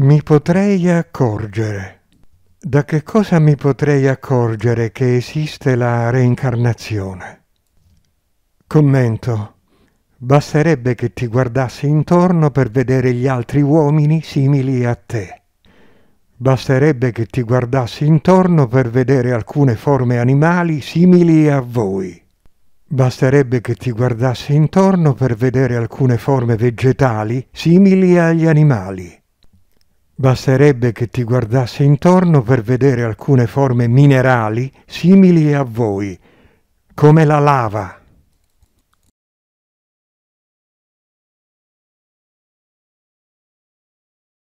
Mi potrei accorgere. Da che cosa mi potrei accorgere che esiste la reincarnazione? Commento. Basterebbe che ti guardassi intorno per vedere gli altri uomini simili a te. Basterebbe che ti guardassi intorno per vedere alcune forme animali simili a voi. Basterebbe che ti guardassi intorno per vedere alcune forme vegetali simili agli animali. Basterebbe che ti guardassi intorno per vedere alcune forme minerali simili a voi, come la lava.